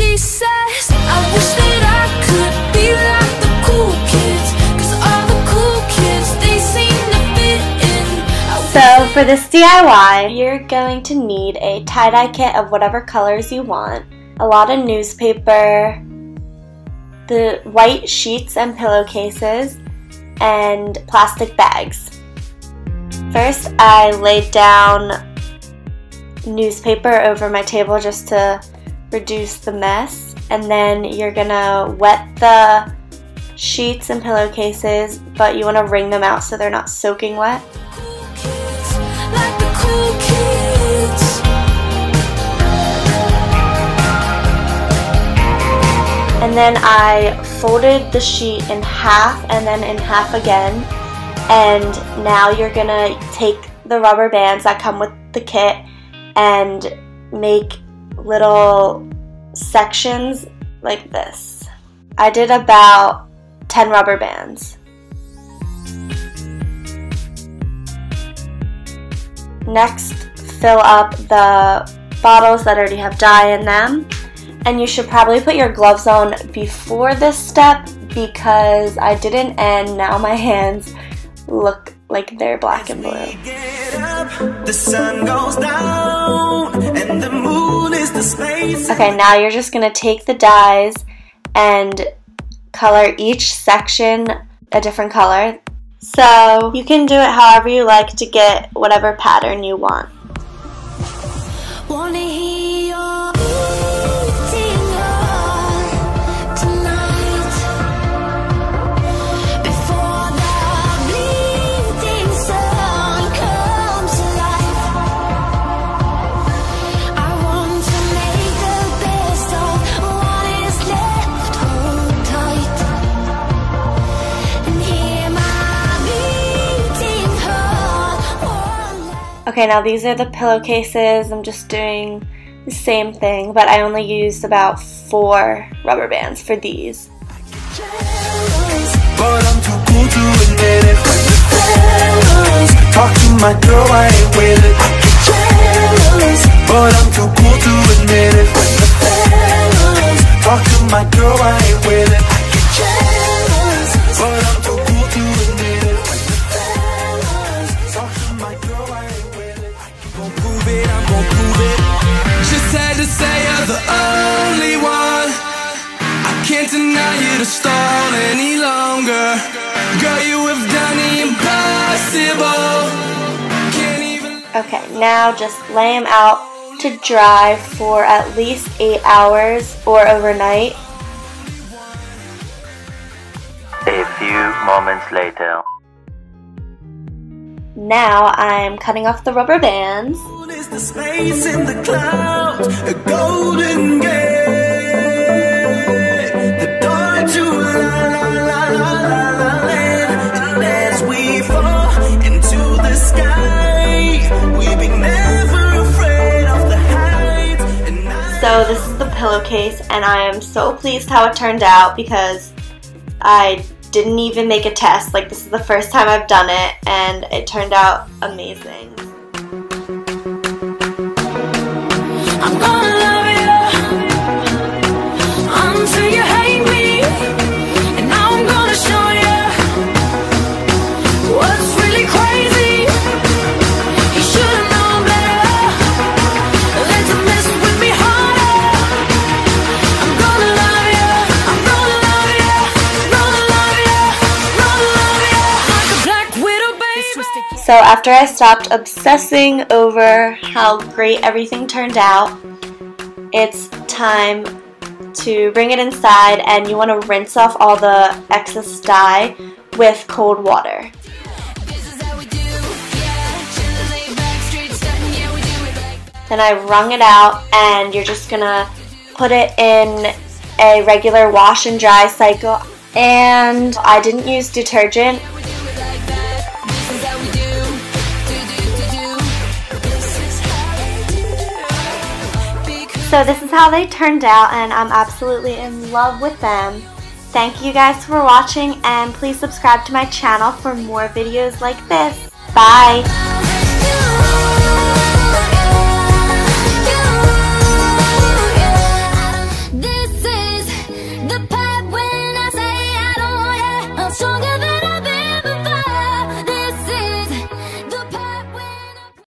she says I wish that I could be like the cool kids Cause all the cool kids, they seem to fit in So for this DIY, you're going to need a tie-dye kit of whatever colors you want, a lot of newspaper, the white sheets and pillowcases, and plastic bags. First, I laid down newspaper over my table just to reduce the mess, and then you're gonna wet the sheets and pillowcases, but you want to wring them out so they're not soaking wet. And then I folded the sheet in half and then in half again. And now you're gonna take the rubber bands that come with the kit and make little sections like this. I did about 10 rubber bands. Next, fill up the bottles that already have dye in them. And you should probably put your gloves on before this step because I didn't and now my hands look like they're black and blue. Okay, now you're just gonna take the dyes and color each section a different color. So you can do it however you like to get whatever pattern you want. Okay, now these are the pillowcases. I'm just doing the same thing, but I only used about four rubber bands for these. my girl, I ain't with Okay, now just lay them out to dry for at least 8 hours or overnight. A few moments later. Now I'm cutting off the rubber bands. And I am so pleased how it turned out because I didn't even make a test. Like this is the first time I've done it and it turned out amazing. So after I stopped obsessing over how great everything turned out, it's time to bring it inside and you want to rinse off all the excess dye with cold water. Then I wrung it out and you're just gonna put it in a regular wash and dry cycle. And I didn't use detergent. So this is how they turned out and I'm absolutely in love with them. Thank you guys for watching and please subscribe to my channel for more videos like this. Bye!